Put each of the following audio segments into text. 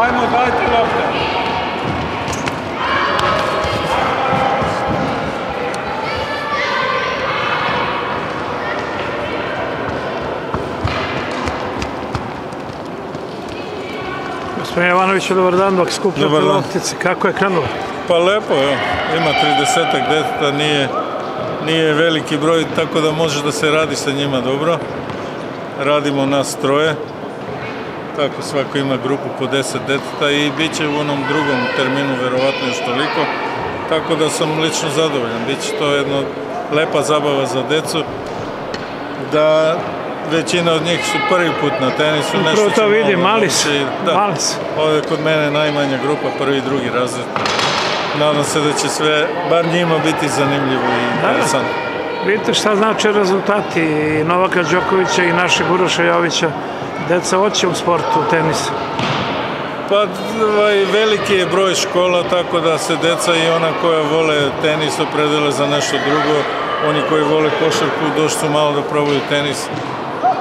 Dajte lopte. Gospodin Jovanović, dobar dan, dok skupljate loptice. Kako je krenulo? Pa lepo, evo. ima 30 deteta, nije, nije veliki broj, tako da može da se radi sa njima dobro. Radimo nas troje, tako svako ima grupu po 10 deteta i bit će u onom drugom terminu verovatno još toliko. Tako da sam lično zadovoljan, bit će to jedna lepa zabava za decu, da većina od njih su prvi put na tenisu. Upravo nešto to će vidim, mali su. Da, mali su. Ovo je kod mene najmanja grupa, prvi i drugi razred. Nadam se da će sve, bar njima biti zanimljivo i interesantno. Vidite šta znači rezultati i Novaka Đokovića i našeg Uroša Jovića. Deca hoće u sportu, u tenisu. Pa ovaj, veliki je broj škola, tako da se deca i ona koja vole tenis opredele za nešto drugo. Oni koji vole košarku došli su malo da probaju tenis.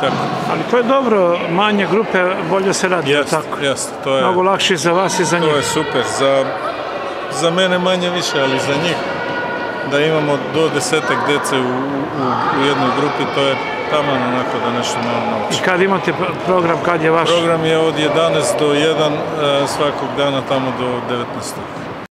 Tako, Ali to je dobro, manje grupe, bolje se radi, jeste, tako. jeste, to je, Mnogo lakše za vas i za to njih. je super. Za, za mene manje više, ali za njih. Da imamo do desetak dece u, u, u jednoj grupi, to je tamo onako da nešto malo nauči. I kad imate program, kad je vaš? Program je od 11 do 1 e, svakog dana tamo do 19.